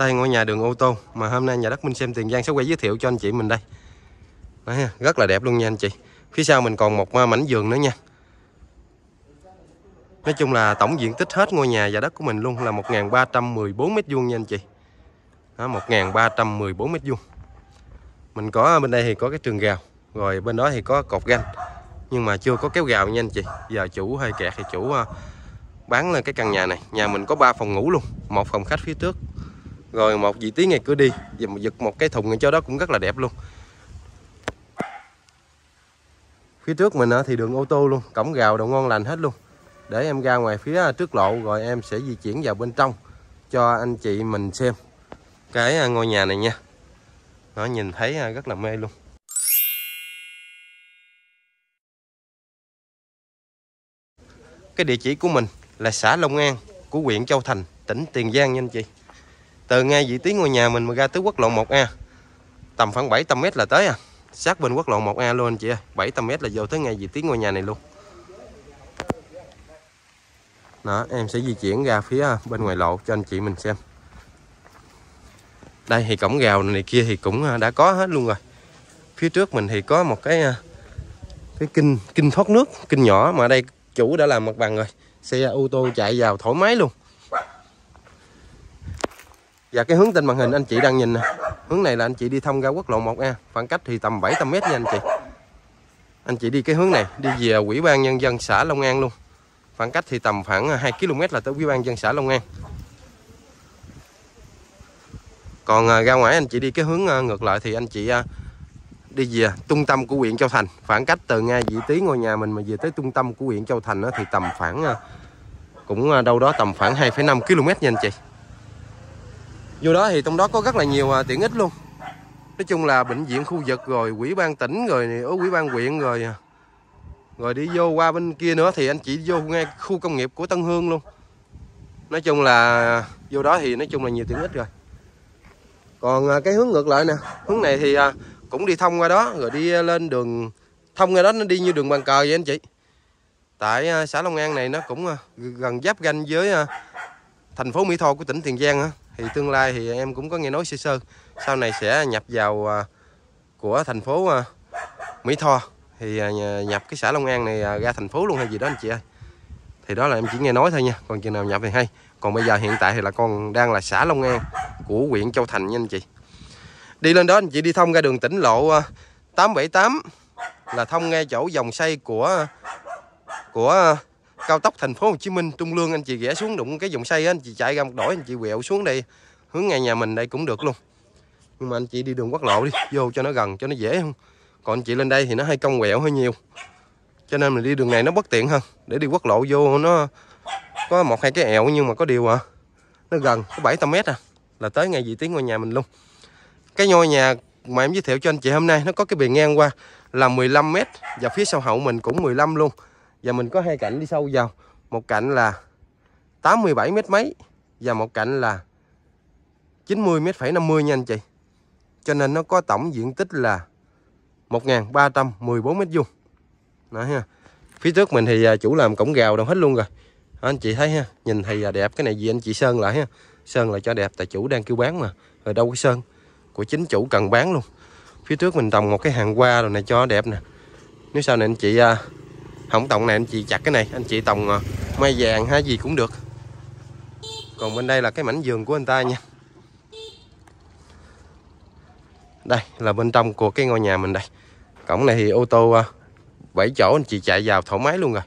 đây ngôi nhà đường ô tô mà hôm nay nhà đất Minh Xem Tiền Giang sẽ quay giới thiệu cho anh chị mình đây. Đấy, rất là đẹp luôn nha anh chị. Phía sau mình còn một à, mảnh giường nữa nha. Nói chung là tổng diện tích hết ngôi nhà và đất của mình luôn là 1.314 mét vuông nha anh chị. Đó, 1.314 mét vuông. Mình có à, bên đây thì có cái trường gào rồi bên đó thì có cột ganh nhưng mà chưa có kéo gào nha anh chị. Giờ chủ hơi kẹt thì chủ à, bán lên cái căn nhà này. Nhà mình có 3 phòng ngủ luôn một phòng khách phía trước rồi một vị trí ngay cửa đi. Và giật một cái thùng cho đó cũng rất là đẹp luôn. Phía trước mình thì đường ô tô luôn. Cổng gào đồ ngon lành hết luôn. Để em ra ngoài phía trước lộ rồi em sẽ di chuyển vào bên trong cho anh chị mình xem cái à, ngôi nhà này nha. Nó nhìn thấy à, rất là mê luôn. Cái địa chỉ của mình là xã Long An, của huyện Châu Thành, tỉnh Tiền Giang nha anh chị từ ngay vị trí ngôi nhà mình mà ra tới quốc lộ 1A tầm khoảng 700 m là tới à. Sát bên quốc lộ 1A luôn anh chị ơi. 700 m là vô tới ngay vị trí ngôi nhà này luôn. Đó, em sẽ di chuyển ra phía bên ngoài lộ cho anh chị mình xem. Đây, thì cổng gào này kia thì cũng à, đã có hết luôn rồi. Phía trước mình thì có một cái à, cái kinh kinh thoát nước, kinh nhỏ mà ở đây chủ đã làm mặt bằng rồi. Xe, ô tô chạy vào thoải mái luôn và cái hướng trên màn hình anh chị đang nhìn nè. Hướng này là anh chị đi thông ra quốc lộ 1 nha khoảng cách thì tầm 700 m nha anh chị. Anh chị đi cái hướng này đi về quỹ ban nhân dân xã Long An luôn. Khoảng cách thì tầm khoảng à, 2 km là tới quỹ ban dân xã Long An. Còn à, ra ngoài anh chị đi cái hướng à, ngược lại thì anh chị đi về trung tâm của huyện Châu Thành. Khoảng cách từ ngay vị trí ngôi nhà mình mà về tới trung tâm của huyện Châu Thành thì tầm khoảng cũng đâu đó tầm khoảng 2,5 km nha anh chị vô đó thì trong đó có rất là nhiều à, tiện ích luôn. Nói chung là bệnh viện khu vực rồi, quỹ ban tỉnh rồi ở quỹ ban huyện rồi à. rồi đi vô qua bên kia nữa thì anh chị vô ngay khu công nghiệp của Tân Hương luôn. Nói chung là vô đó thì nói chung là nhiều tiện ích rồi. Còn à, cái hướng ngược lại nè, hướng này thì cũng đi thông qua đó, rồi đi lên đường, thông ra đó nó đi như đường bàn cờ vậy anh chị. Tại xã Long An này nó cũng gần giáp ranh với thành phố Mỹ Tho của tỉnh Tiền Giang thì tương lai thì em cũng có nghe nói sơ sơ. Sau này sẽ nhập vào à, của thành phố à, Mỹ Tho. Thì à, nhập cái xã Long An này ra thành phố luôn hay gì đó anh chị ơi. Thì đó là em chỉ nghe nói thôi nha. Còn chừng nào nhập thì hay. Còn bây giờ hiện tại thì là con đang là xã Long An của huyện Châu Thành nha anh chị. Đi lên đó anh chị đi thông ra đường tỉnh lộ 878 là thông ngay chỗ dòng xây của của cao tốc thành phố Hồ Chí Minh, Trung Lương, anh chị ghé xuống đụng cái dòng xây anh chị chạy ra một đổi, anh chị quẹo xuống đây, hướng ngay nhà mình đây cũng được luôn. Nhưng mà anh chị đi đường quốc lộ đi, vô cho nó gần, cho nó dễ không còn anh chị lên đây thì nó hơi cong quẹo hơi nhiều. Cho nên mình đi đường này nó bất tiện hơn. Để đi quốc lộ vô nó có một hai cái ẹo nhưng mà có điều à nó gần, có 700 mét à là tới ngay vị trí ngôi nhà mình luôn. Cái ngôi nhà mà em giới thiệu cho anh chị hôm nay nó có cái bề ngang qua là 15 mét và phía sau hậu mình cũng 15 luôn và mình có hai cạnh đi sâu vào. Một cạnh là 87 mét mấy và một cạnh là 90 mét phẩy 50 nha anh chị. Cho nên nó có tổng diện tích là 1.314 mét vuông. Đó ha. Phía trước mình thì à, chủ làm cổng gào đâu hết luôn rồi. Anh chị thấy ha, nhìn thì à, đẹp. Cái này gì anh chị sơn lại ha? Sơn lại cho đẹp, tại chủ đang kêu bán mà. Rồi đâu có sơn, của chính chủ cần bán luôn. Phía trước mình trồng một cái hàng hoa rồi này cho đẹp nè. Nếu sau này anh chị à, à, không tòng này anh chị chặt cái này anh chị tòng à, mai vàng hay gì cũng được. Còn bên đây là cái mảnh giường của anh ta nha. Đây là bên trong của cái ngôi nhà mình đây. Cổng này thì ô tô à, 7 chỗ anh chị chạy vào thoải mái luôn rồi.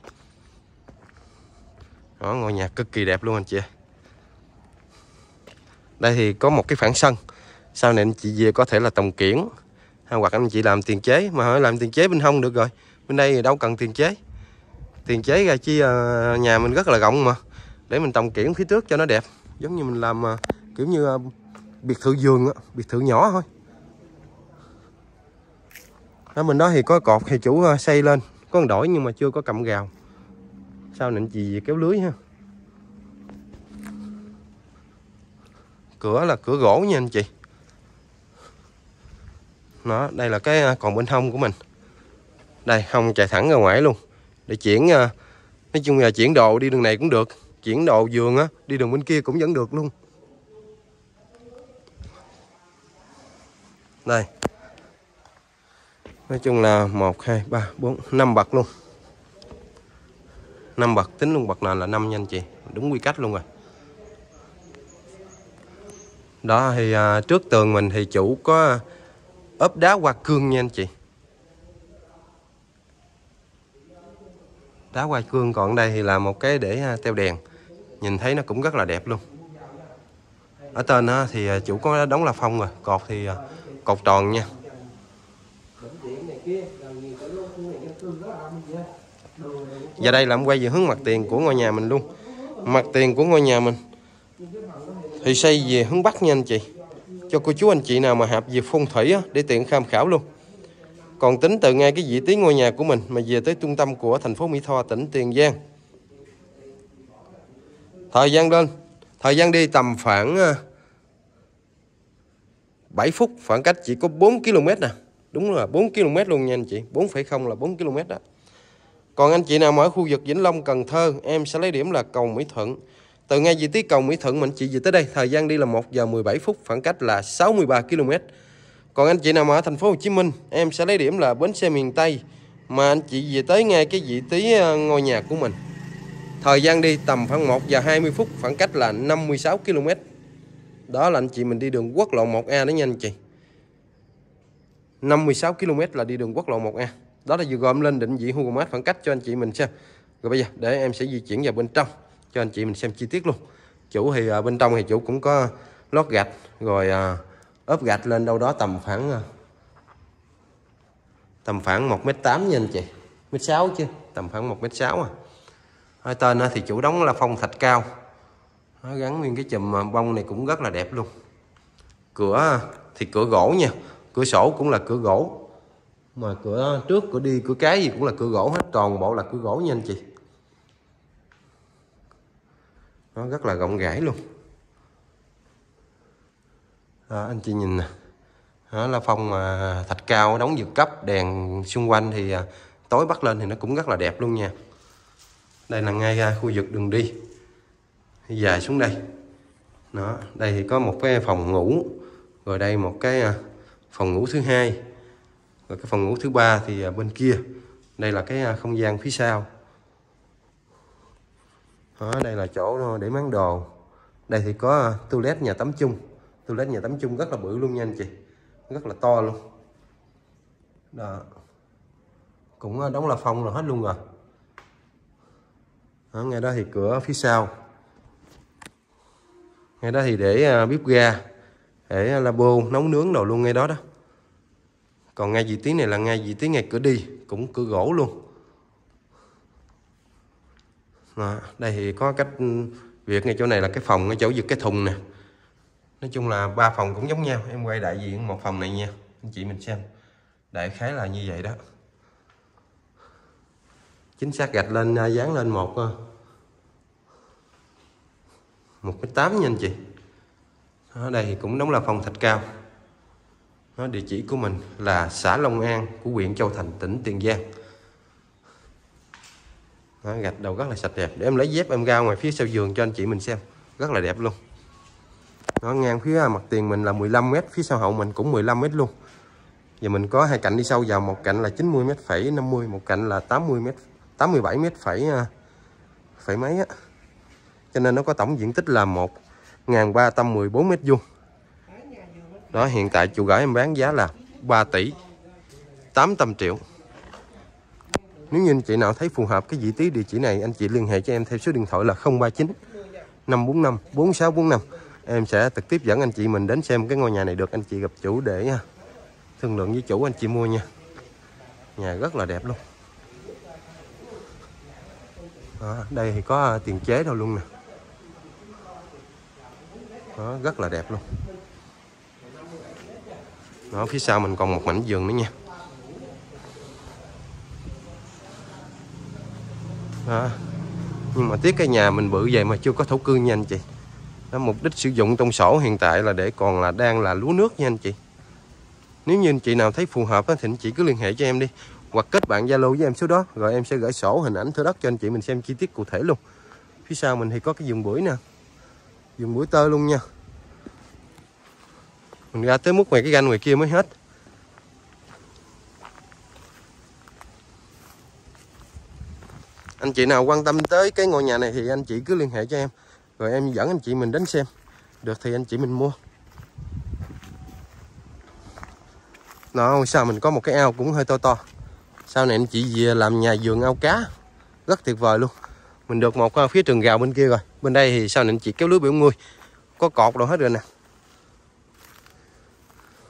Đó ngôi nhà cực kỳ đẹp luôn anh chị đây thì có một cái phản sân. Sau này anh chị về có thể là tổng kiển hay hoặc anh chị làm tiền chế. Mà hỏi làm tiền chế bên hông được rồi. Bên đây thì đâu cần tiền chế tiền chế ra chi ờ, nhà mình rất là rộng mà. Để mình trồng kiển phía trước cho nó đẹp. Giống như mình làm ờ, kiểu như ờ, biệt thự vườn biệt thự nhỏ thôi. Ở bên đó thì có cột thì chủ xây lên. Có một đổi nhưng mà chưa có cầm gào. Sao nịnh gì chị kéo lưới ha. Cửa là cửa gỗ nha anh chị. Nó đây là cái còn bên hông của mình. Đây, hông chạy thẳng ra ngoài luôn để chuyển à, nói chung là chuyển đồ đi đường này cũng được. Chuyển đồ giường á đi đường bên kia cũng vẫn được luôn. Đây. Nói chung là một hai ba bốn năm bậc luôn. Năm bậc tính luôn bậc nền là năm nha anh chị. Đúng quy cách luôn rồi. Đó thì à, trước tường mình thì chủ có ốp đá hoa cương nha anh chị. Đá hoa cương còn đây thì là một cái để à, treo đèn. Nhìn thấy nó cũng rất là đẹp luôn. Ở trên thì à, chủ có đóng là phong rồi cột thì à, cột tròn nha. Và đây là em quay về hướng mặt tiền của ngôi nhà mình luôn. Mặt tiền của ngôi nhà mình thì xây về hướng bắc nha anh chị. Cho cô chú anh chị nào mà hợp về phong thủy á, để tiện tham khảo luôn còn tính từ ngay cái vị trí ngôi nhà của mình mà về tới trung tâm của thành phố Mỹ Tho tỉnh Tiền Giang. Thời gian lên thời gian đi tầm khoảng ờ, 7 phút khoảng cách chỉ có 4 km nè. Đúng là 4 km luôn nha anh chị 4,0 là 4 km đó. Còn anh chị nào ở khu vực Vĩnh Long Cần Thơ em sẽ lấy điểm là cầu Mỹ Thuận. Từ ngay vị trí cầu Mỹ Thuận mình chị về tới đây thời gian đi là 1 giờ 17 phút khoảng cách là 63 km còn anh chị nào ở thành phố Hồ Chí Minh em sẽ lấy điểm là bến xe miền Tây. Mà anh chị về tới ngay cái vị trí ờ, ngôi nhà của mình. Thời gian đi tầm khoảng 1 giờ 20 phút khoảng cách là 56 km đó là anh chị mình đi đường quốc lộ 1A đó nha anh chị. 56 km là đi đường quốc lộ 1A đó là vừa gom lên định vị Google Maps khoảng cách cho anh chị mình xem. Rồi bây giờ để em sẽ di chuyển vào bên trong cho anh chị mình xem chi tiết luôn. Chủ thì à, bên trong thì chủ cũng có lót gạch rồi à, ốp gạch lên đâu đó tầm khoảng ờ, tầm khoảng 1m8 nha anh chị. 1m6 chứ, tầm khoảng 1m6 à. Hai tên thì chủ đóng là phong thạch cao. Nó gắn nguyên cái chùm ờ, bông này cũng rất là đẹp luôn. Cửa ờ, thì cửa gỗ nha. Cửa sổ cũng là cửa gỗ. Mà cửa trước, cửa đi, cửa cái gì cũng là cửa gỗ hết. Toàn bộ là cửa gỗ nha anh chị. Nó rất là rộng rãi luôn à, anh chị nhìn nè. Đó là phong mà thạch cao đóng dược cấp đèn xung quanh thì à, tối bắt lên thì nó cũng rất là đẹp luôn nha. Đây là ngay ra khu vực đường đi. Dài xuống đây. Đó đây thì có một cái phòng ngủ. Rồi đây một cái à, phòng ngủ thứ hai. Rồi cái phòng ngủ thứ ba thì à, bên kia. Đây là cái à, không gian phía sau. Đó, đây là chỗ để mang đồ. Đây thì có à, toilet nhà tắm chung tôi lấy nhà tắm chung rất là bự luôn nha anh chị. Rất là to luôn. Đó. Cũng ờ, đóng là phong rồi hết luôn rồi. Đó, ngay đó thì cửa phía sau. Ngay đó thì để ờ, bếp ga để ờ, labo nấu nướng đồ luôn ngay đó đó. Còn ngay vị trí này là ngay vị trí ngay cửa đi cũng cửa gỗ luôn. Đó, đây thì có cách ừ, việc ngay chỗ này là cái phòng ngay chỗ giật cái thùng nè nói chung là ba phòng cũng giống nhau. Em quay đại diện một phòng này nha. Anh chị mình xem. Đại khái là như vậy đó. Chính xác gạch lên à, dán lên một à, một cái tám nha anh chị. Ở đây thì cũng đóng là phòng thạch cao. Nó địa chỉ của mình là xã Long An của huyện Châu Thành tỉnh Tiền Giang. Đó, gạch đầu rất là sạch đẹp. Để em lấy dép em ra ngoài phía sau giường cho anh chị mình xem. Rất là đẹp luôn nó ngang phía à, mặt tiền mình là 15 m phía sau hậu mình cũng 15 m luôn. Và mình có hai cạnh đi sâu vào, một cạnh là 90 m phẩy 50 một cạnh là 80 m 87 m phẩy à, phẩy mấy á. Cho nên nó có tổng diện tích là 1.314 m vuông. Đó, hiện tại chủ gửi em bán giá là 3 tỷ 800 triệu. Nếu như anh chị nào thấy phù hợp cái vị trí địa chỉ này, anh chị liên hệ cho em theo số điện thoại là 039 545 4645 em sẽ trực tiếp dẫn anh chị mình đến xem cái ngôi nhà này được anh chị gặp chủ để nha. Thương lượng với chủ anh chị mua nha. Nhà rất là đẹp luôn. Đó, đây thì có à, tiền chế đâu luôn nè. Đó, rất là đẹp luôn. Đó phía sau mình còn một mảnh vườn nữa nha. Đó. nhưng mà tiếc cái nhà mình bự vậy mà chưa có thổ cư nha anh chị đó, mục đích sử dụng trong sổ hiện tại là để còn là đang là lúa nước nha anh chị. Nếu như anh chị nào thấy phù hợp thì anh chị cứ liên hệ cho em đi. Hoặc kết bạn zalo với em số đó rồi em sẽ gửi sổ hình ảnh thửa đất cho anh chị mình xem chi tiết cụ thể luôn. Phía sau mình thì có cái vườn bưởi nè. Vườn bưởi tơ luôn nha. Mình ra tới mút ngoài cái ganh ngoài kia mới hết. Anh chị nào quan tâm tới cái ngôi nhà này thì anh chị cứ liên hệ cho em rồi em dẫn anh chị mình đến xem. Được thì anh chị mình mua. Nó sao mình có một cái ao cũng hơi to to. Sau này anh chị về làm nhà vườn ao cá. Rất tuyệt vời luôn. Mình được một phía trường gào bên kia rồi. Bên đây thì sau này anh chị kéo lưới biểu nuôi có cột đồ hết rồi nè.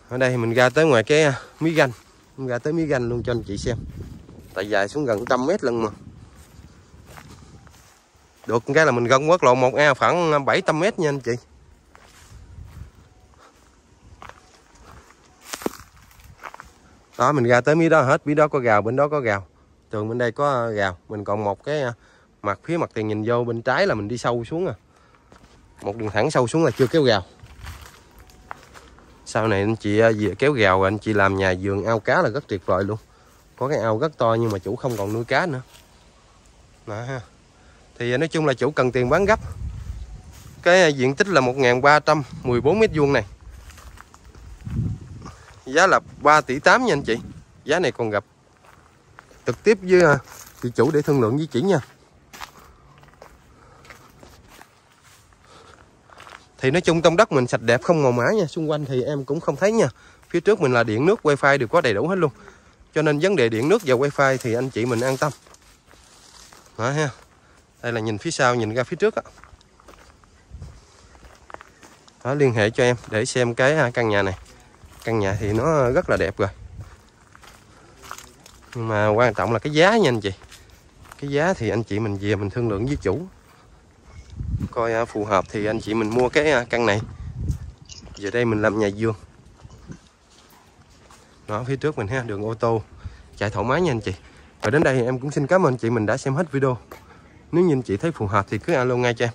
Ở đây mình ra tới ngoài cái à, mí ganh. Mình ra tới mí ganh luôn cho anh chị xem. Tại dài xuống gần trăm mét lần mà được cái là mình gần quốc lộ một a khoảng à, 700 mét nha anh chị. Đó, mình ra tới mí đó hết, mí đó có gào, bên đó có gào. Tường bên đây có à, gào, mình còn một cái à, mặt phía mặt tiền nhìn vô, bên trái là mình đi sâu xuống à. Một đường thẳng sâu xuống là chưa kéo gào. Sau này anh chị về kéo gào anh chị làm nhà vườn ao cá là rất tuyệt vời luôn. Có cái ao rất to nhưng mà chủ không còn nuôi cá nữa. Đó ha thì à, nói chung là chủ cần tiền bán gấp. Cái à, diện tích là 1314 mét vuông này. Giá là 3 tỷ 8 nha anh chị. Giá này còn gặp. Trực tiếp với à, chị chủ để thương lượng với chị nha. Thì nói chung trong đất mình sạch đẹp không màu mã nha. Xung quanh thì em cũng không thấy nha. Phía trước mình là điện nước, wifi đều có đầy đủ hết luôn. Cho nên vấn đề điện nước và wifi thì anh chị mình an tâm. Đó ha đây là nhìn phía sau, nhìn ra phía trước đó. đó. liên hệ cho em để xem cái à, căn nhà này. Căn nhà thì nó rất là đẹp rồi. Nhưng mà quan trọng là cái giá nha anh chị. Cái giá thì anh chị mình về mình thương lượng với chủ. Coi à, phù hợp thì anh chị mình mua cái à, căn này. Giờ đây mình làm nhà vườn. Đó, phía trước mình ha, đường ô tô. Chạy thoải mái nha anh chị. Và đến đây thì em cũng xin cảm ơn anh chị mình đã xem hết video nếu như anh chị thấy phù hợp thì cứ alo ngay cho em.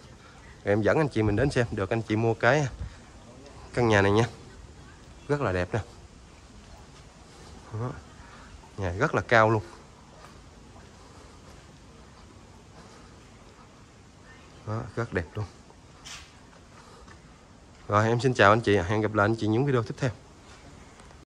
Rồi em dẫn anh chị mình đến xem. Được anh chị mua cái căn nhà này nha. Rất là đẹp nè. Đó. nhà rất là cao luôn. Đó, rất đẹp luôn. Rồi em xin chào anh chị. Hẹn gặp lại anh chị những video tiếp theo.